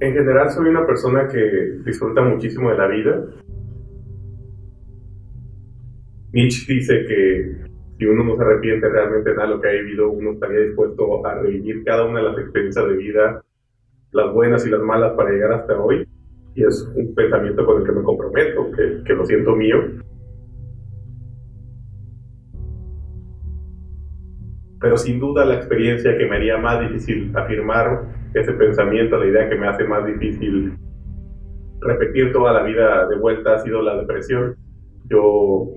En general soy una persona que disfruta muchísimo de la vida. Nietzsche dice que si uno no se arrepiente realmente de lo que ha vivido, uno estaría dispuesto a revivir cada una de las experiencias de vida, las buenas y las malas, para llegar hasta hoy. Y es un pensamiento con el que me comprometo, que, que lo siento mío. Pero sin duda la experiencia que me haría más difícil afirmar ese pensamiento, la idea que me hace más difícil repetir toda la vida de vuelta ha sido la depresión. Yo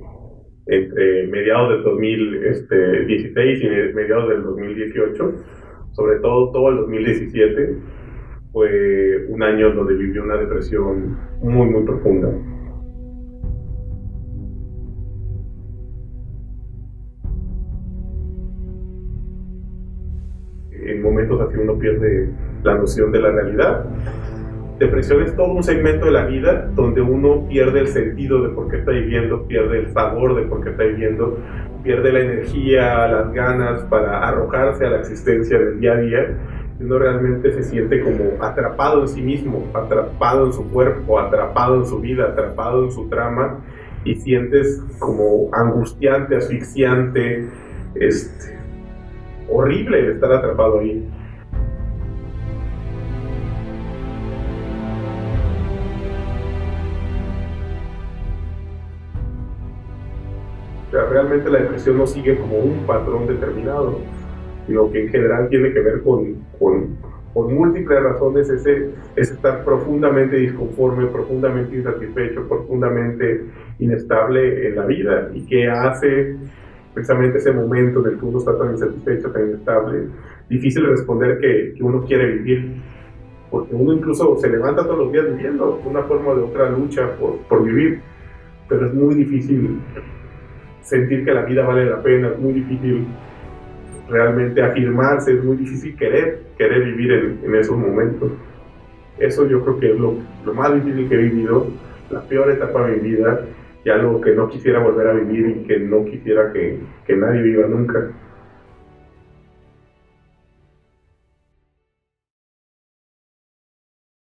entre mediados del 2016 y mediados del 2018, sobre todo todo el 2017, fue un año donde viví una depresión muy, muy profunda. En momentos así uno pierde la noción de la realidad Depresión es todo un segmento de la vida donde uno pierde el sentido de por qué está viviendo, pierde el sabor de por qué está viviendo, pierde la energía, las ganas para arrojarse a la existencia del día a día. Uno realmente se siente como atrapado en sí mismo, atrapado en su cuerpo, atrapado en su vida, atrapado en su trama y sientes como angustiante, asfixiante, este, horrible estar atrapado ahí. realmente la depresión no sigue como un patrón determinado, sino que en general tiene que ver con, con, con múltiples razones, es estar profundamente disconforme, profundamente insatisfecho, profundamente inestable en la vida y que hace precisamente ese momento en el que uno está tan insatisfecho, tan inestable, difícil responder que, que uno quiere vivir, porque uno incluso se levanta todos los días viviendo una forma o de otra lucha por, por vivir, pero es muy difícil sentir que la vida vale la pena, es muy difícil realmente afirmarse, es muy difícil querer, querer vivir en, esos momentos. Eso yo creo que es lo, lo, más difícil que he vivido, la peor etapa de mi vida y algo que no quisiera volver a vivir y que no quisiera que, que nadie viva nunca.